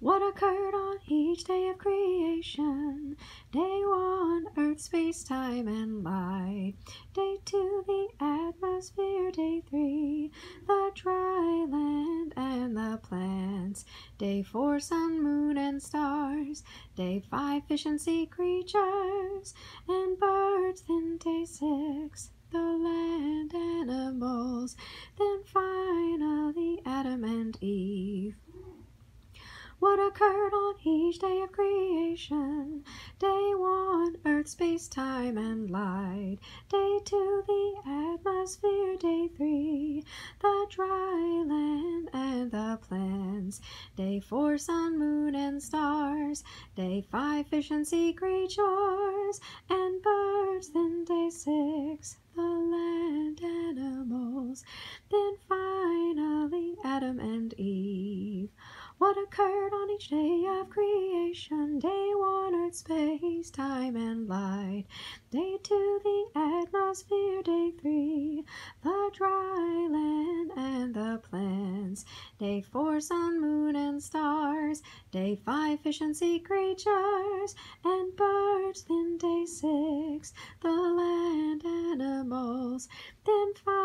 What occurred on each day of creation? Day one, earth, space, time, and light. Day two, the atmosphere. Day three, the dry land and the plants. Day four, sun, moon, and stars. Day five, fish and sea creatures and birds. Then day six, the land animals. Then What occurred on each day of creation? Day one, earth, space, time, and light. Day two, the atmosphere. Day three, the dry land and the plants. Day four, sun, moon, and stars. Day five, fish and sea creatures and birds. Then day six, the land animals. Then What occurred on each day of creation? Day one, earth, space, time, and light. Day two, the atmosphere. Day three, the dry land and the plants. Day four, sun, moon, and stars. Day five, fish and sea creatures and birds. Then day six, the land animals. Then finally,